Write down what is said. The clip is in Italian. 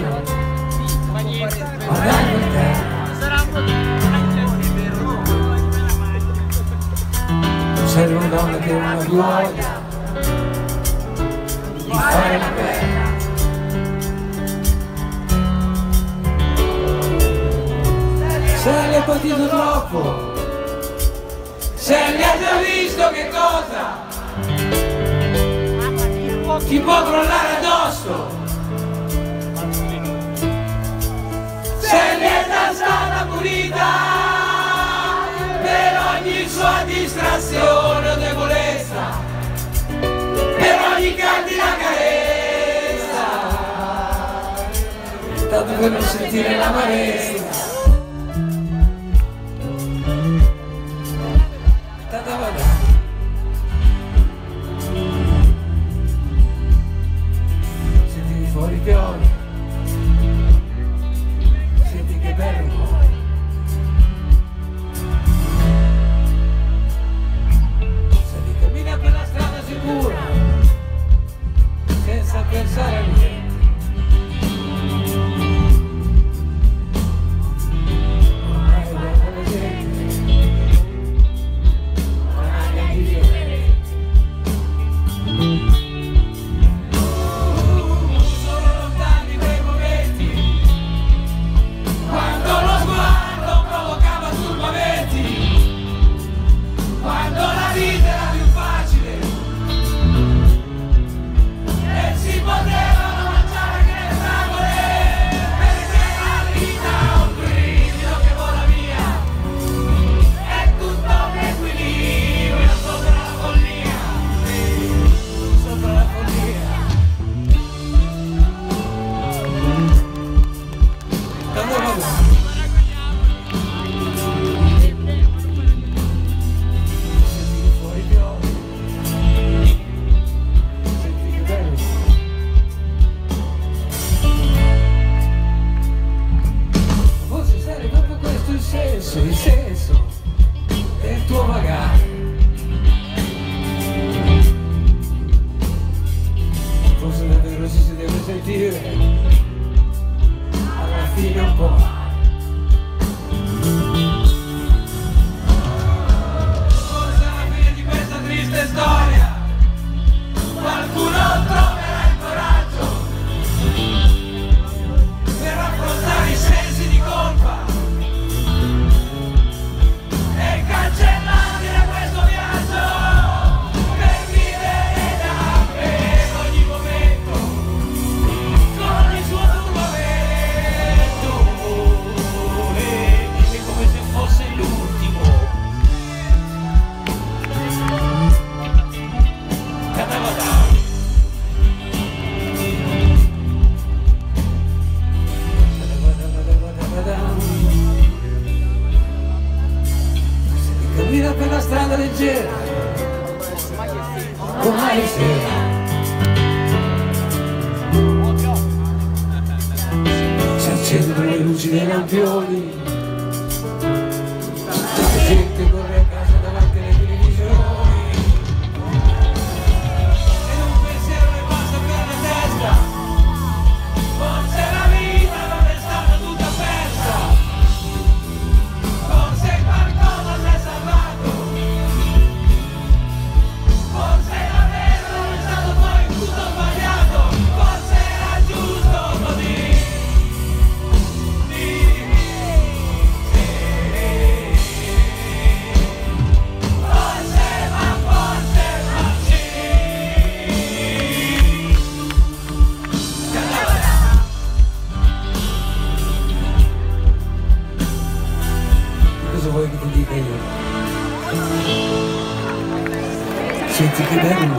vero? Sì, ma niente. Guardate te. Non un po' di. Serve una donna che non una voglia di fare la guerra. Se l'hai patito troppo, se ne hai già visto che cosa ti può crollare addosso. stata pulita per ogni sua distrazione o debolezza, per ogni candida carezza, tanto per non sentire la malezza tanto l'amarezza. Tanta Życie Kochaj się C'è accendo i luci dei lampioni Gerçeklik ben mi?